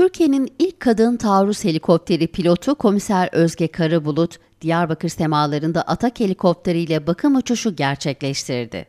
Türkiye'nin ilk kadın taarruz helikopteri pilotu Komiser Özge Karabulut, Diyarbakır semalarında Atak helikopteriyle bakım uçuşu gerçekleştirdi.